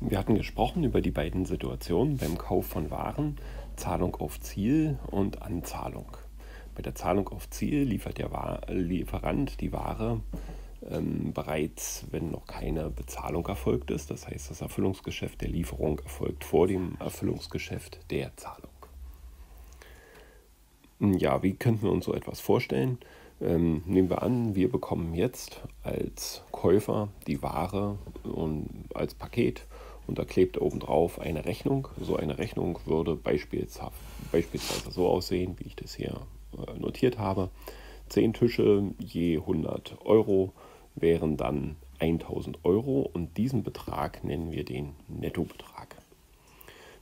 Wir hatten gesprochen über die beiden Situationen beim Kauf von Waren, Zahlung auf Ziel und Anzahlung. Bei der Zahlung auf Ziel liefert der Lieferant die Ware ähm, bereits, wenn noch keine Bezahlung erfolgt ist. Das heißt, das Erfüllungsgeschäft der Lieferung erfolgt vor dem Erfüllungsgeschäft der Zahlung. Ja, wie könnten wir uns so etwas vorstellen? Ähm, nehmen wir an, wir bekommen jetzt als Käufer die Ware und als Paket und da klebt obendrauf eine Rechnung. So eine Rechnung würde beispielsweise so aussehen, wie ich das hier äh, notiert habe. Zehn Tische je 100 Euro wären dann 1000 Euro und diesen Betrag nennen wir den Nettobetrag.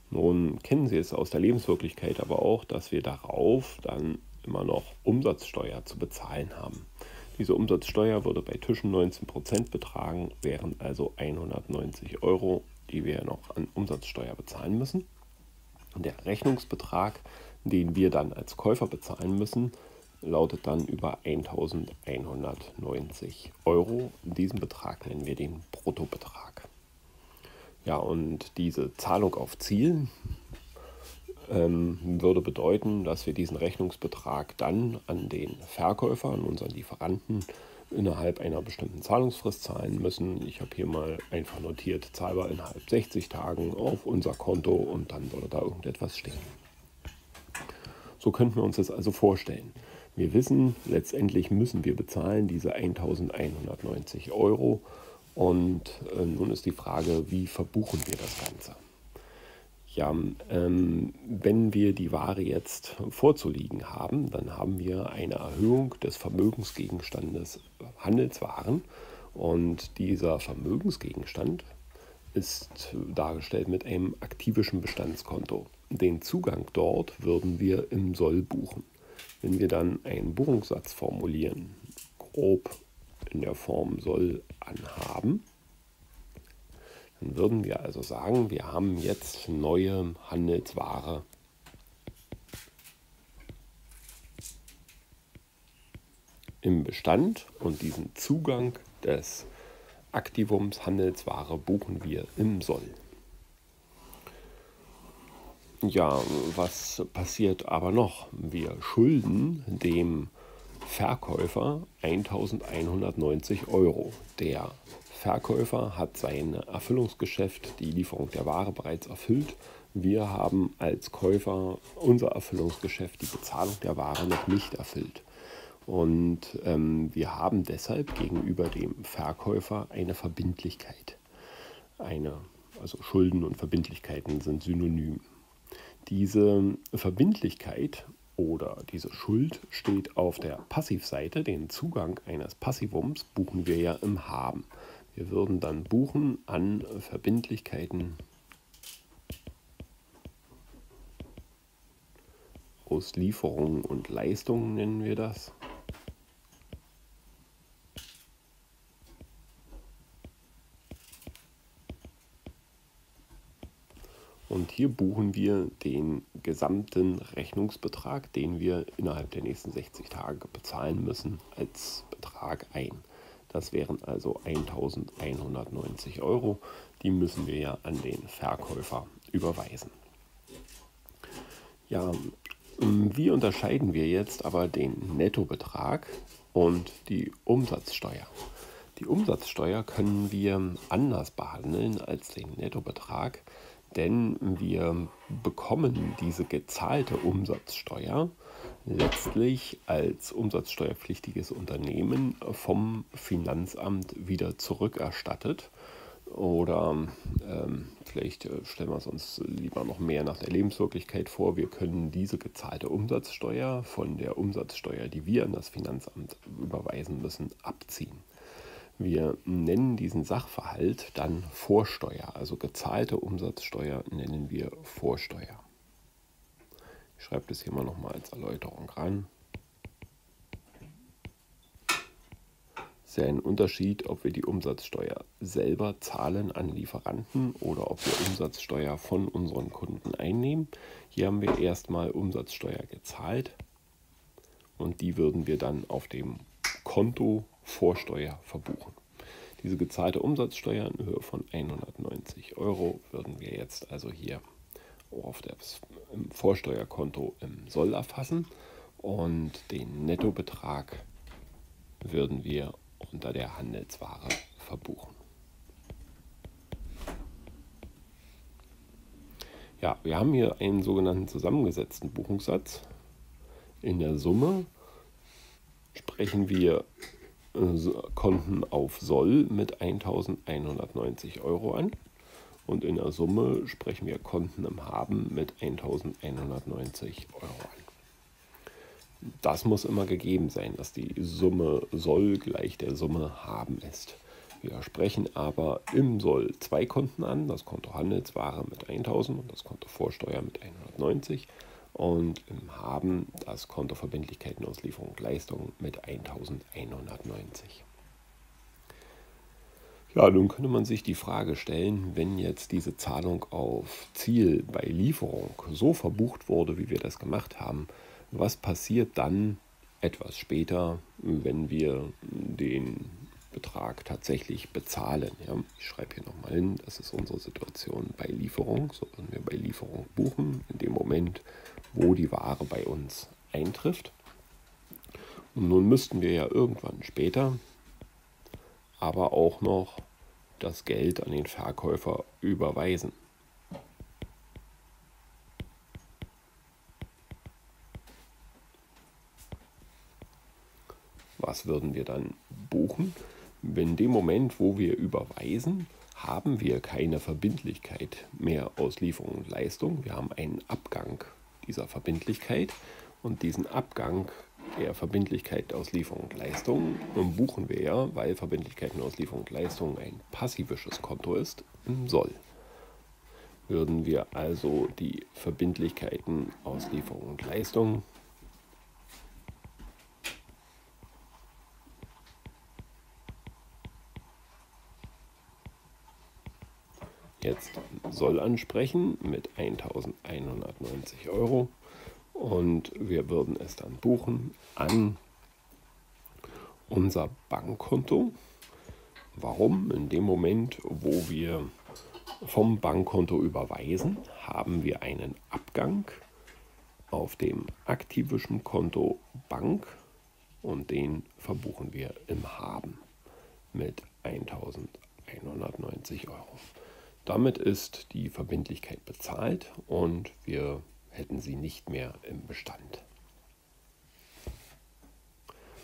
Nun kennen Sie es aus der Lebenswirklichkeit aber auch, dass wir darauf dann immer noch Umsatzsteuer zu bezahlen haben. Diese Umsatzsteuer würde bei Tischen 19% betragen, wären also 190 Euro, die wir noch an Umsatzsteuer bezahlen müssen. Und der Rechnungsbetrag, den wir dann als Käufer bezahlen müssen, lautet dann über 1190 Euro. Diesen Betrag nennen wir den Bruttobetrag. Ja, und diese Zahlung auf Ziel ähm, würde bedeuten, dass wir diesen Rechnungsbetrag dann an den Verkäufer, an unseren Lieferanten, innerhalb einer bestimmten Zahlungsfrist zahlen müssen. Ich habe hier mal einfach notiert, zahlbar innerhalb 60 Tagen auf unser Konto und dann würde da irgendetwas stehen. So könnten wir uns das also vorstellen. Wir wissen, letztendlich müssen wir bezahlen diese 1190 Euro und äh, nun ist die Frage, wie verbuchen wir das Ganze? Ja, ähm, wenn wir die Ware jetzt vorzuliegen haben, dann haben wir eine Erhöhung des Vermögensgegenstandes Handelswaren und dieser Vermögensgegenstand ist dargestellt mit einem aktivischen Bestandskonto. Den Zugang dort würden wir im Soll buchen. Wenn wir dann einen Buchungssatz formulieren, grob in der Form soll anhaben, dann würden wir also sagen, wir haben jetzt neue Handelsware im Bestand und diesen Zugang des Aktivums Handelsware buchen wir im Soll. Ja, was passiert aber noch? Wir schulden dem Verkäufer 1190 Euro. Der Verkäufer hat sein Erfüllungsgeschäft, die Lieferung der Ware bereits erfüllt. Wir haben als Käufer unser Erfüllungsgeschäft, die Bezahlung der Ware noch nicht erfüllt. Und ähm, wir haben deshalb gegenüber dem Verkäufer eine Verbindlichkeit. Eine, also Schulden und Verbindlichkeiten sind synonym. Diese Verbindlichkeit oder diese Schuld steht auf der Passivseite. Den Zugang eines Passivums buchen wir ja im Haben. Wir würden dann buchen an Verbindlichkeiten aus Lieferungen und Leistungen nennen wir das. Und hier buchen wir den gesamten Rechnungsbetrag, den wir innerhalb der nächsten 60 Tage bezahlen müssen, als Betrag ein. Das wären also 1190 Euro. Die müssen wir ja an den Verkäufer überweisen. Ja, wie unterscheiden wir jetzt aber den Nettobetrag und die Umsatzsteuer? Die Umsatzsteuer können wir anders behandeln als den Nettobetrag denn wir bekommen diese gezahlte Umsatzsteuer letztlich als umsatzsteuerpflichtiges Unternehmen vom Finanzamt wieder zurückerstattet. Oder ähm, vielleicht äh, stellen wir es uns lieber noch mehr nach der Lebenswirklichkeit vor. Wir können diese gezahlte Umsatzsteuer von der Umsatzsteuer, die wir an das Finanzamt überweisen müssen, abziehen. Wir nennen diesen Sachverhalt dann Vorsteuer, also gezahlte Umsatzsteuer nennen wir Vorsteuer. Ich schreibe das hier mal nochmal als Erläuterung ran. Ist ja ein Unterschied, ob wir die Umsatzsteuer selber zahlen an Lieferanten oder ob wir Umsatzsteuer von unseren Kunden einnehmen. Hier haben wir erstmal Umsatzsteuer gezahlt und die würden wir dann auf dem Konto Vorsteuer verbuchen. Diese gezahlte Umsatzsteuer in Höhe von 190 190 Euro würden wir jetzt also hier auf das Vorsteuerkonto im Soll erfassen und den Nettobetrag würden wir unter der Handelsware verbuchen. Ja, wir haben hier einen sogenannten zusammengesetzten Buchungssatz. In der Summe sprechen wir äh, Konten auf Soll mit 1190 Euro an und in der Summe sprechen wir Konten im Haben mit 1190 Euro an. Das muss immer gegeben sein, dass die Summe Soll gleich der Summe Haben ist. Wir sprechen aber im Soll zwei Konten an, das Konto Handelsware mit 1000 und das Konto Vorsteuer mit 190 und im Haben das Konto Verbindlichkeiten, Auslieferung und Leistung mit 1190. Ja, nun könnte man sich die Frage stellen, wenn jetzt diese Zahlung auf Ziel bei Lieferung so verbucht wurde, wie wir das gemacht haben, was passiert dann etwas später, wenn wir den Betrag tatsächlich bezahlen. Ja, ich schreibe hier nochmal hin, das ist unsere Situation bei Lieferung. So würden wir bei Lieferung buchen, in dem Moment, wo die Ware bei uns eintrifft. Und nun müssten wir ja irgendwann später aber auch noch das Geld an den Verkäufer überweisen. Was würden wir dann buchen? in dem Moment, wo wir überweisen, haben wir keine Verbindlichkeit mehr aus Lieferung und Leistung. Wir haben einen Abgang dieser Verbindlichkeit und diesen Abgang der Verbindlichkeit aus Lieferung und Leistung buchen wir ja, weil Verbindlichkeiten aus Lieferung und Leistung ein passivisches Konto ist, Soll. Würden wir also die Verbindlichkeiten aus Lieferung und Leistung jetzt soll ansprechen mit 1190 Euro und wir würden es dann buchen an unser Bankkonto. Warum? In dem Moment, wo wir vom Bankkonto überweisen, haben wir einen Abgang auf dem aktivischen Konto Bank und den verbuchen wir im Haben mit 1190 Euro. Damit ist die Verbindlichkeit bezahlt und wir hätten sie nicht mehr im Bestand.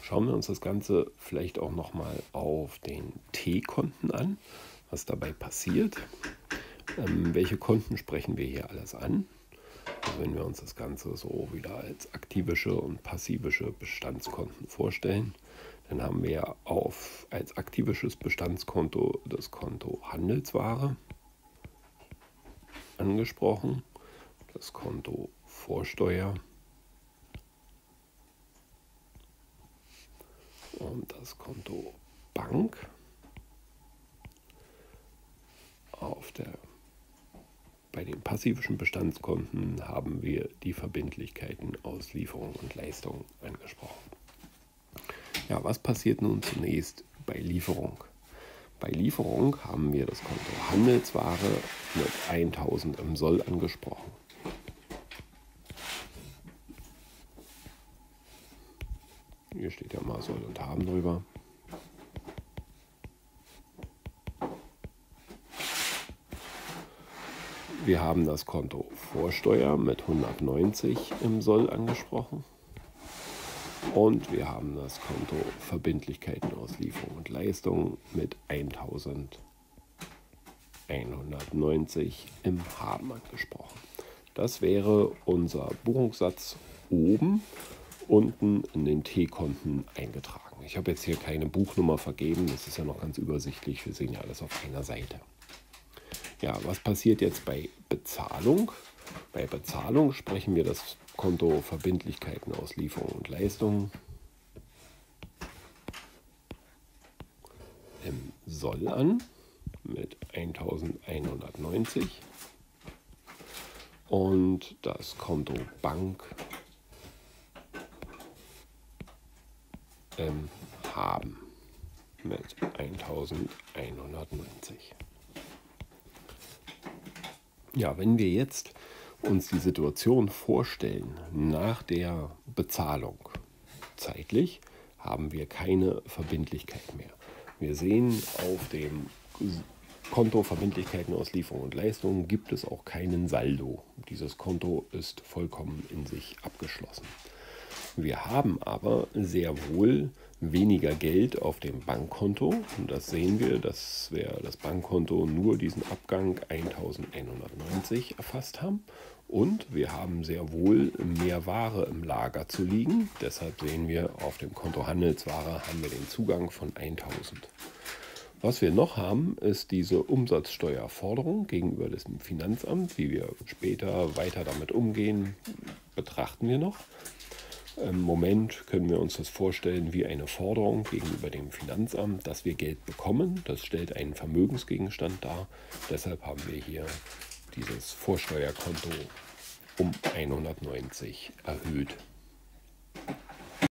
Schauen wir uns das Ganze vielleicht auch nochmal auf den T-Konten an, was dabei passiert. Ähm, welche Konten sprechen wir hier alles an? Also wenn wir uns das Ganze so wieder als aktivische und passivische Bestandskonten vorstellen, dann haben wir auf als aktivisches Bestandskonto das Konto Handelsware angesprochen, das Konto Vorsteuer und das Konto Bank. Auf der, bei den passivischen Bestandskonten haben wir die Verbindlichkeiten aus Lieferung und Leistung angesprochen. Ja, was passiert nun zunächst bei Lieferung? Bei Lieferung haben wir das Konto Handelsware mit 1000 im Soll angesprochen. Hier Soll und Haben drüber. Wir haben das Konto Vorsteuer mit 190 im Soll angesprochen. Und wir haben das Konto Verbindlichkeiten aus Lieferung und Leistung mit 1190 im Haben angesprochen. Das wäre unser Buchungssatz oben, unten in den T-Konten eingetragen. Ich habe jetzt hier keine Buchnummer vergeben, das ist ja noch ganz übersichtlich. Wir sehen ja alles auf einer Seite. Ja, was passiert jetzt bei Bezahlung? Bei Bezahlung sprechen wir das Konto Verbindlichkeiten aus Lieferung und Leistung im Soll an mit 1190 und das Konto Bank im Haben mit 1190. Ja, wenn wir jetzt uns die Situation vorstellen nach der Bezahlung, zeitlich haben wir keine Verbindlichkeit mehr. Wir sehen auf dem Konto Verbindlichkeiten aus Lieferung und Leistung gibt es auch keinen Saldo. Dieses Konto ist vollkommen in sich abgeschlossen. Wir haben aber sehr wohl weniger Geld auf dem Bankkonto. Und das sehen wir, dass wir das Bankkonto nur diesen Abgang 1190 erfasst haben. Und wir haben sehr wohl mehr Ware im Lager zu liegen. Deshalb sehen wir auf dem Konto Handelsware haben wir den Zugang von 1000. Was wir noch haben, ist diese Umsatzsteuerforderung gegenüber dem Finanzamt. Wie wir später weiter damit umgehen, betrachten wir noch. Im Moment können wir uns das vorstellen wie eine Forderung gegenüber dem Finanzamt, dass wir Geld bekommen. Das stellt einen Vermögensgegenstand dar. Deshalb haben wir hier dieses Vorsteuerkonto um 190 erhöht.